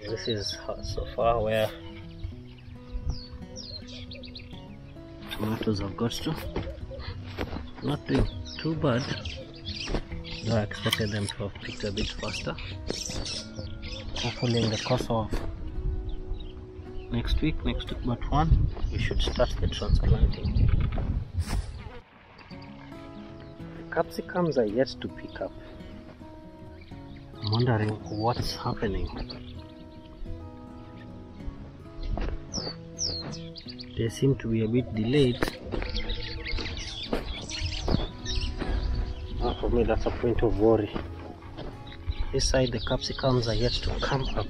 This is so far where tomatoes have got to. Not doing too bad. I expected them to have picked a bit faster. Hopefully in the course of next week, next week but one, we should start the transplanting. The capsicums are yet to pick up. I'm wondering what's happening. They seem to be a bit delayed. Ah, for me, that's a point of worry. This side, the capsicums are yet to come up.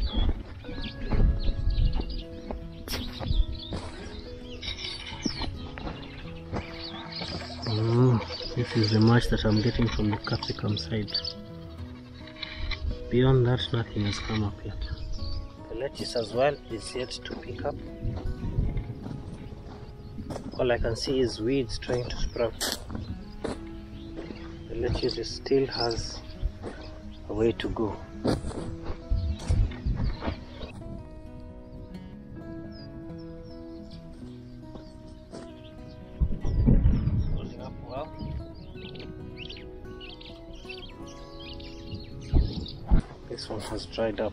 Mm, this is the much that I'm getting from the capsicum side. Beyond that, nothing has come up yet. The lettuce as well is yet to pick up. All I can see is weeds trying to sprout. The lettuce still has a way to go. This one has dried up.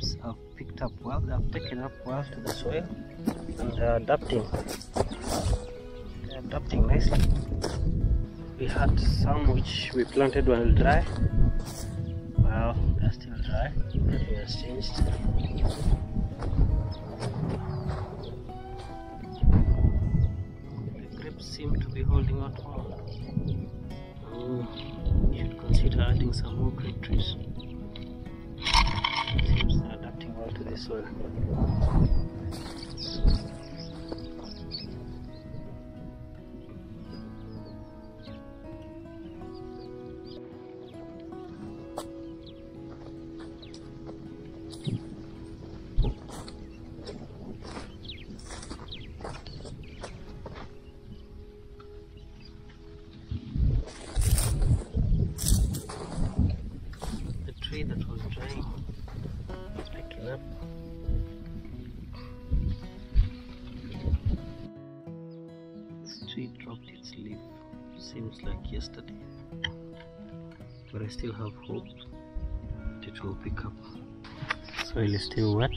The have picked up well, they have taken up well to the soil and they are adapting. They are adapting nicely. We had some which we planted while dry. Well, they're still dry. Nothing has changed. The grapes seem to be holding out well. Mm, you should consider adding some more grape trees. The tree that was drying is picking up. Tree dropped its leaf, seems like yesterday. But I still have hope that it will pick up. Soil is still wet,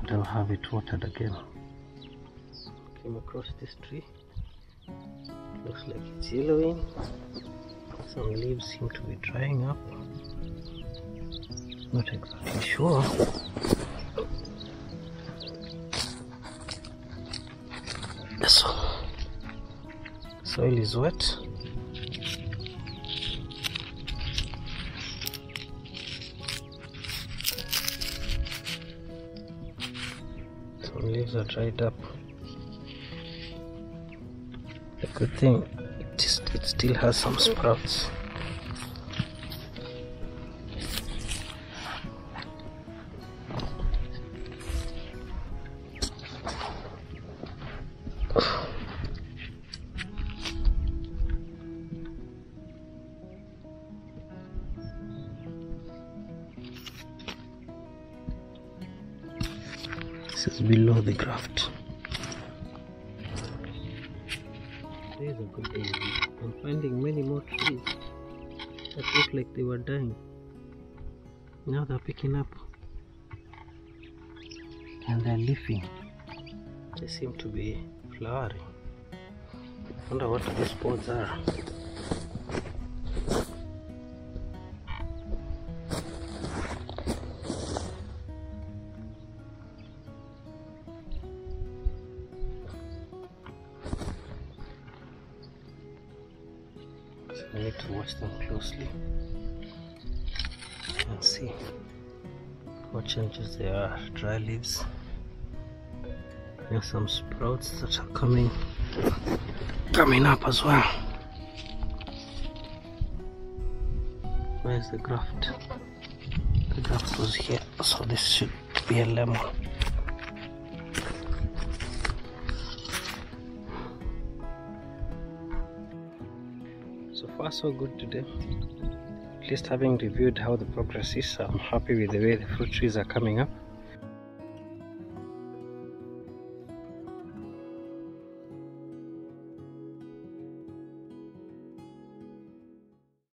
but I'll have it watered again. Came across this tree. Looks like it's yellowing. Some leaves seem to be drying up. Not exactly sure. So, soil is wet. Some leaves are dried up. The good thing, it, is, it still has some sprouts. This is below the graft. There is a good. I'm finding many more trees that look like they were dying. Now they're picking up and they're leafing. They seem to be flowering. Wonder what these pods are. I need to watch them closely and see what changes there are. Dry leaves. There's some sprouts that are coming coming up as well. Where's the graft? The graft was here, so this should be a lemon. So far so good today. At least having reviewed how the progress is, I'm happy with the way the fruit trees are coming up.